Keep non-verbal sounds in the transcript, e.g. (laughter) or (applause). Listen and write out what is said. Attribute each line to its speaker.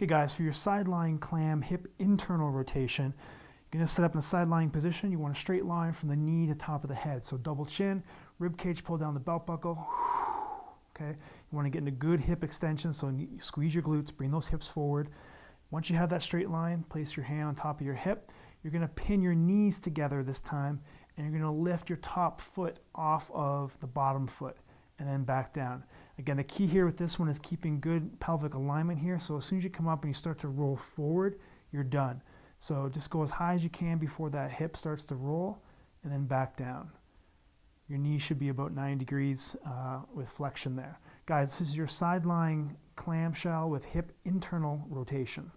Speaker 1: Okay guys, for your side lying clam hip internal rotation, you're to set up in a side lying position. You want a straight line from the knee to top of the head. So double chin, rib cage pull down the belt buckle. (sighs) Okay, you want to get into good hip extension. So you squeeze your glutes, bring those hips forward. Once you have that straight line, place your hand on top of your hip. You're to pin your knees together this time, and you're to lift your top foot off of the bottom foot and then back down. Again, the key here with this one is keeping good pelvic alignment here. So as soon as you come up and you start to roll forward, you're done. So just go as high as you can before that hip starts to roll and then back down. Your knee should be about 90 degrees uh, with flexion there. Guys, this is your side lying clamshell with hip internal rotation.